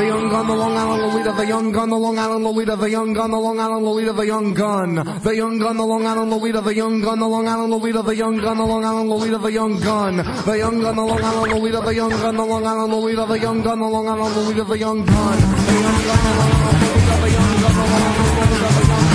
the young gun, the Long Island Lolita, the young gun, the Long Island Lolita, the young gun, the Long Island Lolita, the young gun, the young gun, the Long Island Lolita, the young gun, the Long Island Lolita, the young gun, the Long Island Lolita, the young gun, the young gun, the Long Island Lolita, the young gun, the Long Island Lolita, the young gun, the Long Island Lolita, the young gun, the young gun, the Long Island Lolita, the young gun, the Long Island Lolita, the young gun.